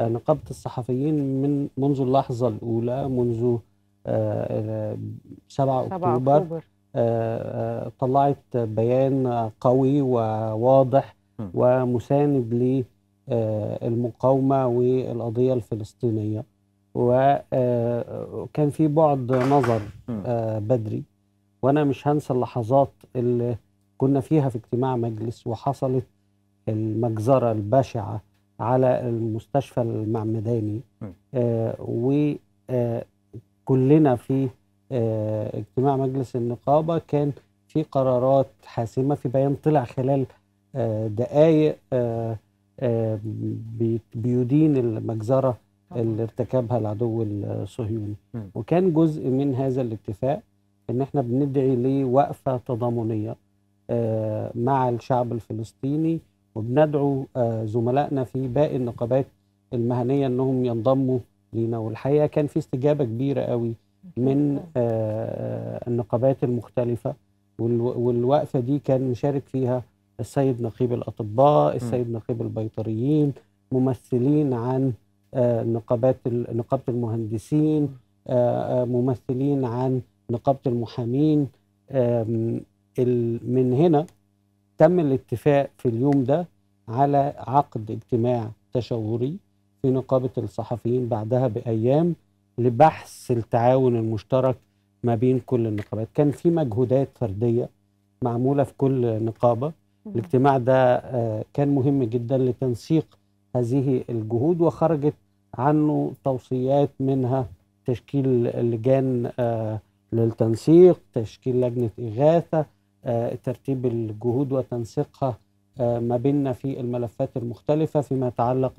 نقابة الصحفيين من منذ اللحظة الأولى منذ آه، 7 7 أكتوبر آه، آه، طلعت بيان قوي وواضح. ومساند للمقاومة والقضية الفلسطينية وكان في بعد نظر. آه، بدري وأنا مش هنسى اللحظات اللي كنا فيها في اجتماع مجلس وحصلت المجزرة البشعة على المستشفى المعمداني م. وكلنا في آه، اجتماع مجلس النقابة كان في قرارات حاسمة في بيان طلع خلال آه، دقايق آه، آه، بي- بيدين المجزرة اللي ارتكبها العدو الصهيوني. وكان جزء من هذا الاتفاق إن إحنا بندعي لوقفة تضامنية آه، مع الشعب الفلسطيني وبندعو آه، زملائنا في باقي النقابات المهنية إنهم ينضموا لينا. والحقيقة كان في استجابة كبيرة قوي من آه، النقابات المختلفة والو- والوقفة دي كان مشارك فيها السيد نقيب الأطباء السيد نقيب البيطريين ممثلين عن آه، نقابات نقابة المهندسين ممثلين عن نقابة المحامين. من هنا تم الاتفاق في اليوم ده على عقد اجتماع تشاوري في نقابة الصحفيين بعدها بأيام لبحث التعاون المشترك ما بين كل النقابات. كان في مجهودات فردية معمولة في كل نقابة. الاجتماع ده آه، كان مهم جدا لتنسيق هذه الجهود وخرجت عنه توصيات منها تشكيل لجان آه، للتنسيق تشكيل لجنة إغاثة ترتيب الجهود وتنسيقها آه، ما بيننا في الملفات المختلفة فيما يتعلق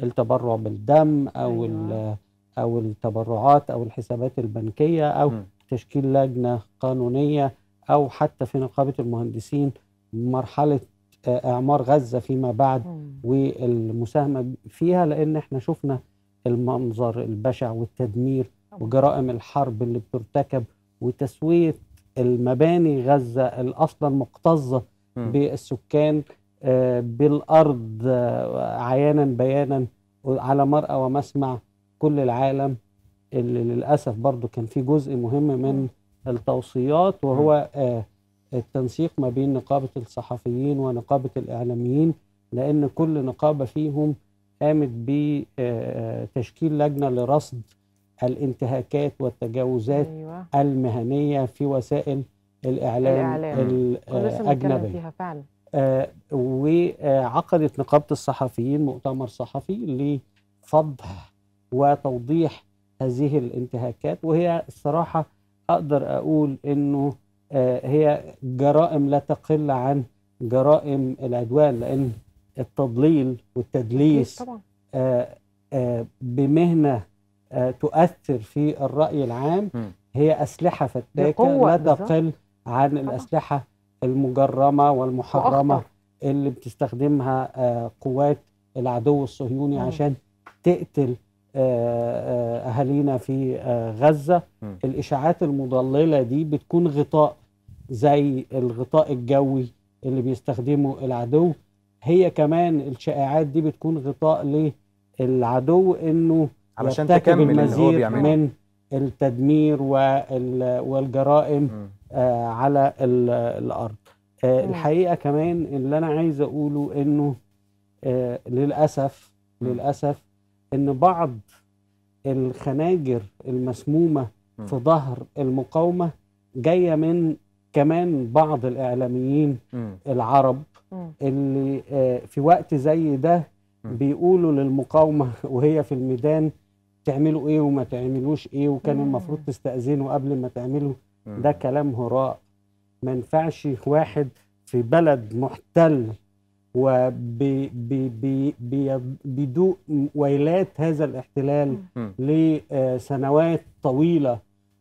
بالتبرع بالدم أو أيوة. أو التبرعات أو الحسابات البنكية أو م. تشكيل لجنة قانونية أو حتى في نقابة المهندسين مرحلة آه، إعمار غزة فيما بعد مم. والمساهمة فيها لأن إحنا شفنا المنظر البشع والتدمير وجرائم الحرب اللي بترتكب وتسوية المباني غزة الأصلا مكتظة. بالسكان آه، بالأرض آه، عيانا بيانا على مرأى ومسمع كل العالم اللي للأسف برضو كان في جزء مهم من التوصيات وهو آه، التنسيق ما بين نقابة الصحفيين ونقابة الإعلاميين لأن كل نقابة فيهم قامت بتشكيل لجنة لرصد الانتهاكات والتجاوزات أيوه. المهنية في وسائل الإعلام, الإعلام. فيها فعلا. آه، وعقدت نقابة الصحفيين مؤتمر صحفي لفضح وتوضيح هذه الانتهاكات. وهي الصراحة أقدر أقول إنه آه، هي جرائم لا تقل عن جرائم العدوان لأن التضليل والتدليس طبعا. آه، بمهنة تؤثر في الرأي العام. هي أسلحة فتاكة بقوة لا. تقل عن. الأسلحة المجرمة والمحرمة وأخطر. اللي بتستخدمها آه، قوات العدو الصهيوني مم. عشان تقتل آه، آه، أهالينا في آه، غزة مم. الإشاعات المضللة دي بتكون غطاء زي الغطاء الجوي اللي بيستخدمه العدو هي كمان الشائعات دي بتكون غطاء للعدو إنه علشان تكمل اللي هو المزيد بيعمله من التدمير وال- والجرائم م. آه، على ال- الأرض آه،. الحقيقة كمان اللي أنا عايز أقوله إنه آه، للأسف مم. للأسف إن بعض الخناجر المسمومة مم. في ظهر المقاومة جاية من كمان بعض الإعلاميين م. العرب. اللي آه، في وقت زي ده. بيقولوا للمقاومة وهي في الميدان تعملوا إيه وما تعملوا إيه وكان مم. المفروض تستأذنوا قبل ما تعملوا. ده كلام هراء ما ينفعش واحد في بلد محتل وبيدوق ويلات هذا الاحتلال. لسنوات طويلة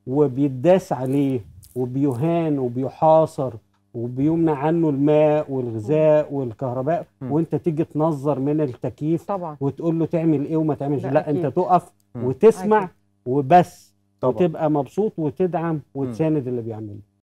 وبيداس عليه وبيهان وبيحاصر وبيمنع عنه الماء والغذاء والكهرباء م. وانت تيجي تنظر من التكييف طبعا وتقول له تعمل إيه وما تعملش ده لا انت. تقف م. وتسمع أكيد. وبس طبعا وتبقى مبسوط وتدعم وتساند اللي بيعمله